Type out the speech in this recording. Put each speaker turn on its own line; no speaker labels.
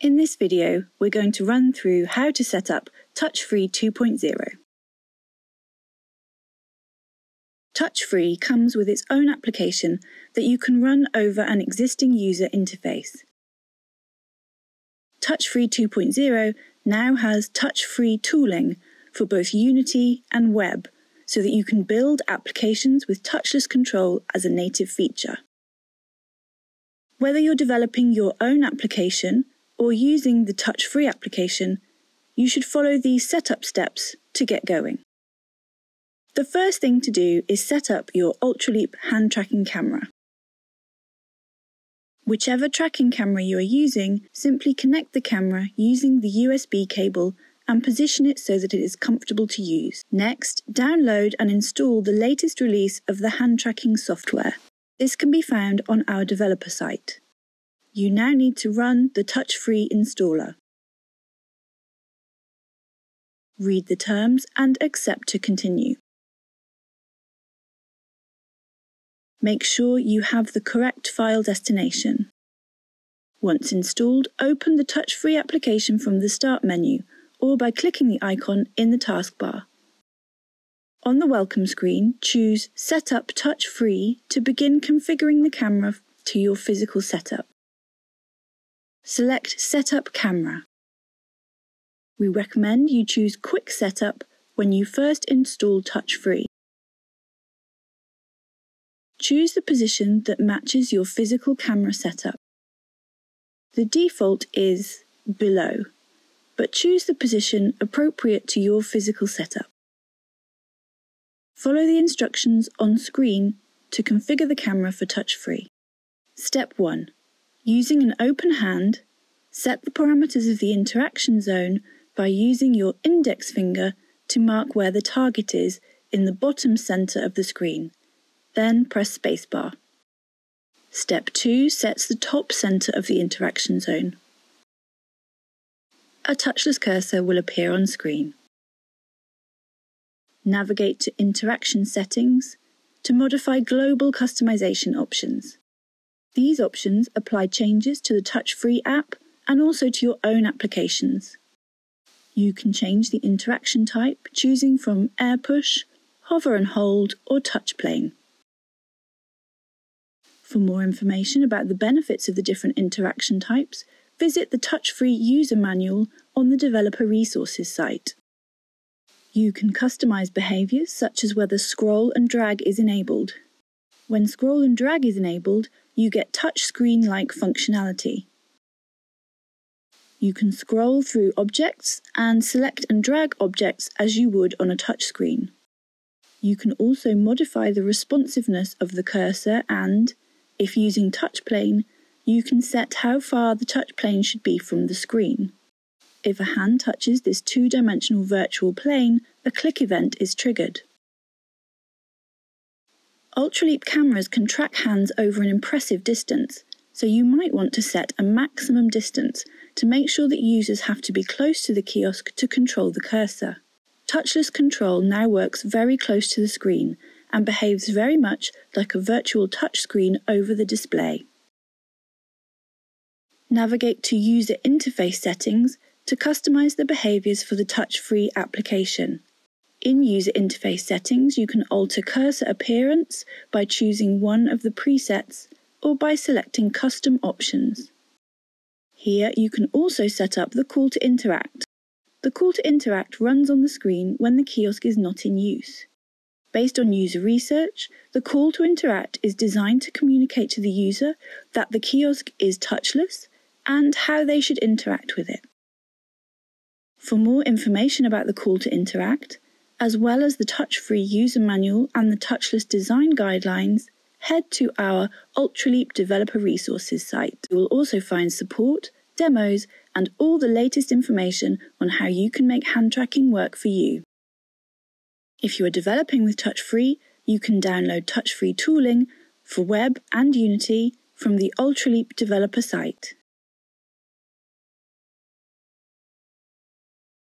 In this video, we're going to run through how to set up TouchFree 2.0. TouchFree comes with its own application that you can run over an existing user interface. TouchFree 2.0 now has touch-free tooling for both Unity and web so that you can build applications with touchless control as a native feature. Whether you're developing your own application or using the touch-free application, you should follow these setup steps to get going. The first thing to do is set up your Ultraleap hand tracking camera. Whichever tracking camera you are using, simply connect the camera using the USB cable and position it so that it is comfortable to use. Next, download and install the latest release of the hand tracking software. This can be found on our developer site. You now need to run the touch-free installer. Read the terms and accept to continue. Make sure you have the correct file destination. Once installed, open the touch-free application from the Start menu or by clicking the icon in the taskbar. On the welcome screen, choose Set up touch-free to begin configuring the camera to your physical setup. Select Setup Camera. We recommend you choose Quick Setup when you first install touch-free. Choose the position that matches your physical camera setup. The default is below, but choose the position appropriate to your physical setup. Follow the instructions on screen to configure the camera for touch-free. Step 1. Using an open hand, set the parameters of the interaction zone by using your index finger to mark where the target is in the bottom centre of the screen. Then press spacebar. Step 2 sets the top centre of the interaction zone. A touchless cursor will appear on screen. Navigate to Interaction Settings to modify global customization options. These options apply changes to the touch-free app and also to your own applications. You can change the interaction type choosing from air push, Hover and Hold or Touch Plane. For more information about the benefits of the different interaction types, visit the touch-free user manual on the Developer Resources site. You can customize behaviors such as whether scroll and drag is enabled. When scroll and drag is enabled, you get touchscreen-like functionality. You can scroll through objects and select and drag objects as you would on a touchscreen. You can also modify the responsiveness of the cursor and, if using touch plane, you can set how far the touch plane should be from the screen. If a hand touches this two-dimensional virtual plane, a click event is triggered. Ultraleap cameras can track hands over an impressive distance, so you might want to set a maximum distance to make sure that users have to be close to the kiosk to control the cursor. Touchless control now works very close to the screen and behaves very much like a virtual touchscreen over the display. Navigate to User Interface Settings to customize the behaviors for the touch-free application. In User Interface Settings, you can alter cursor appearance by choosing one of the presets or by selecting Custom Options. Here you can also set up the call to interact. The call to interact runs on the screen when the kiosk is not in use. Based on user research, the call to interact is designed to communicate to the user that the kiosk is touchless and how they should interact with it. For more information about the call to interact, as well as the touch-free user manual and the touchless design guidelines, head to our Ultraleap Developer Resources site. You will also find support, demos, and all the latest information on how you can make hand tracking work for you. If you are developing with touch-free, you can download touch-free tooling for web and Unity from the Ultraleap developer site.